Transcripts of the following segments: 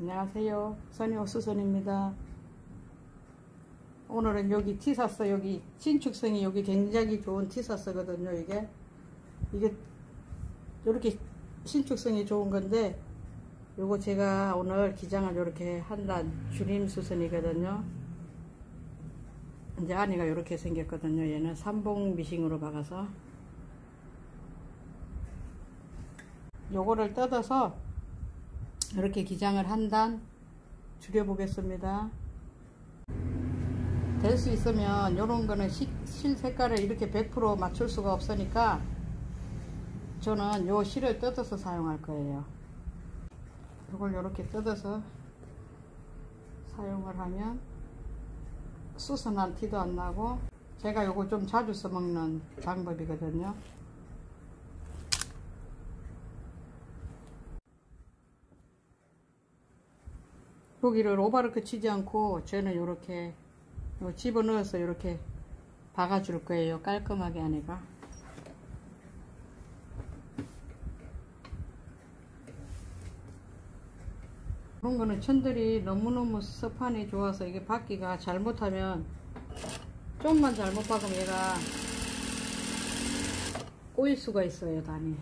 안녕하세요. 선이 호 수선입니다. 오늘은 여기 티사스 여기 신축성이 여기 굉장히 좋은 티사스거든요. 이게 이게 이렇게 신축성이 좋은 건데 요거 제가 오늘 기장을 이렇게 한단 줄임 수선이거든요. 이제 안에가 이렇게 생겼거든요. 얘는 삼봉 미싱으로 박아서 요거를 뜯어서 이렇게 기장을 한 단 줄여 보겠습니다. 될 수 있으면 이런 거는 시, 실 색깔을 이렇게 100% 맞출 수가 없으니까 저는 요 실을 뜯어서 사용할 거예요. 이걸 이렇게 뜯어서 사용을 하면 수선한 티도 안 나고 제가 요거 좀 자주 써먹는 방법이거든요 여기를 오바르크 치지 않고 저는 이렇게 집어넣어서 이렇게 박아줄 거예요. 깔끔하게 안에가. 그런 거는 천들이 너무너무 섭한이 좋아서 이게 박기가 잘못하면 좀만 잘못 박으면 얘가 꼬일 수가 있어요, 단이.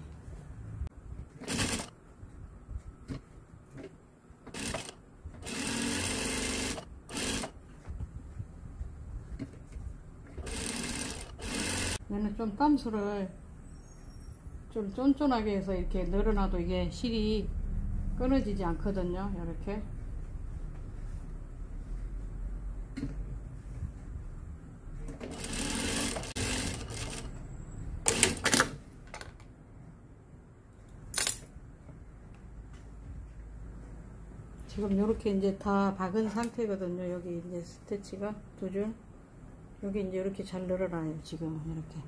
얘는 좀 땀수를 좀 쫀쫀하게 해서 이렇게 늘어놔도 이게 실이 끊어지지 않거든요. 이렇게. 지금 이렇게 이제 다 박은 상태거든요. 여기 이제 스테치가 두 줄 여기 이제 이렇게 잘 늘어나요 지금. 이렇게.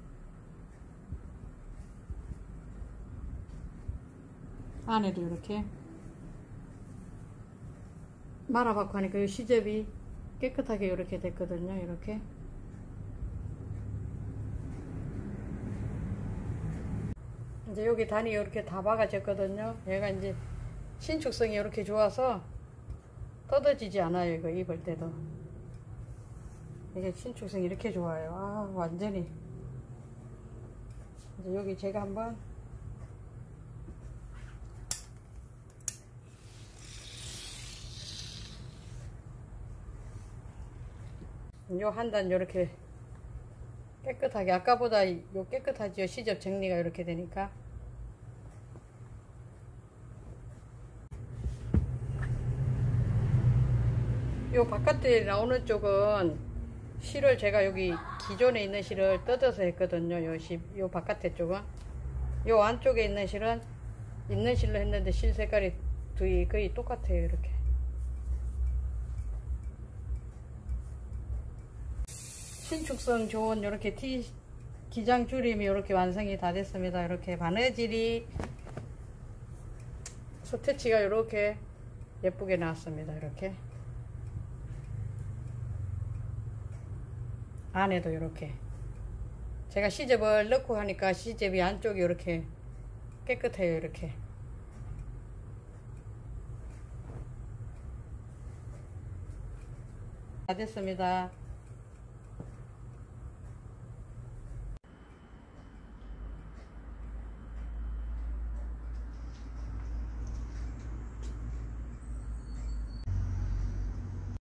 안에도 이렇게. 말아봤고 하니까 이 시접이 깨끗하게 이렇게 됐거든요 이렇게. 이제 여기 단이 이렇게 다 박아졌거든요. 얘가 이제 신축성이 이렇게 좋아서 뜯어지지 않아요 이거 입을 때도 이게 신축성이 이렇게 좋아요. 아, 완전히. 이제 여기 제가 한번 요 한 단 요렇게 깨끗하게 아까보다 요 깨끗하죠 시접 정리가 이렇게 되니까 요 바깥에 나오는 쪽은 실을 제가 여기 기존에 있는 실을 뜯어서 했거든요. 요, 시, 요 바깥에 쪽은. 요 안쪽에 있는 실은 있는 실로 했는데 실 색깔이 거의, 거의 똑같아요. 이렇게. 신축성 좋은 이렇게 티 기장 줄임이 이렇게 완성이 다 됐습니다. 이렇게 바느질이 스태치가 이렇게 예쁘게 나왔습니다. 이렇게. 안에도 이렇게. 제가 시접을 넣고 하니까 시접이 안쪽이 이렇게 깨끗해요 이렇게. 다 됐습니다